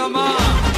Come on.